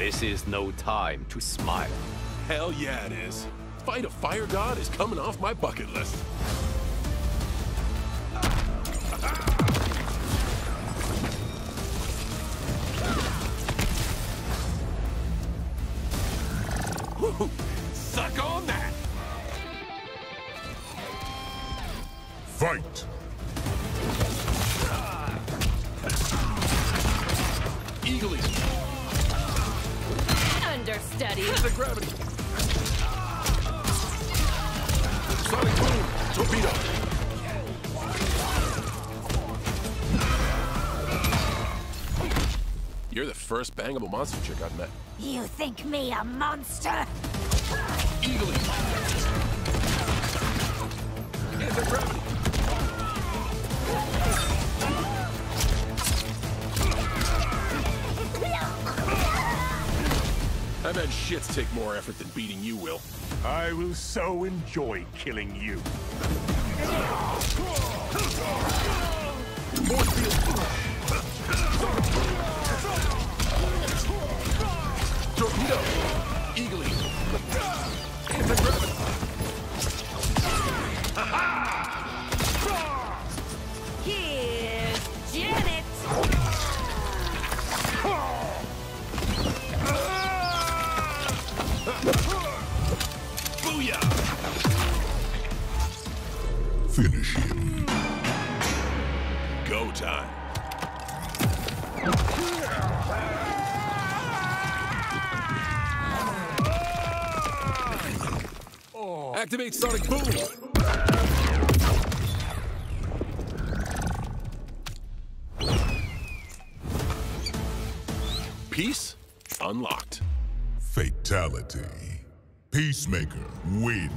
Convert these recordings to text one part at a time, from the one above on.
This is no time to smile. Hell yeah, it is. Fight a fire god is coming off my bucket list. Suck on that! Fight! Eagly, Understudy. the gravity. Sonic boom, torpedo. You're the first bangable monster chick I've met. You think me a monster? I've had shits take more effort than beating you, Will. I will so enjoy killing you. Force field. Torpedo. Eagly. Anti-gravity. Here's Janet. Booyah! Finish him. Go time. Activate Sonic Boom! Peace unlocked. Fatality. Peacemaker wins.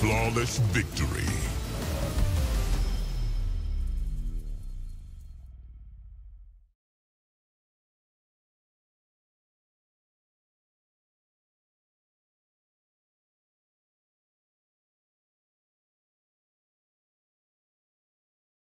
Flawless victory.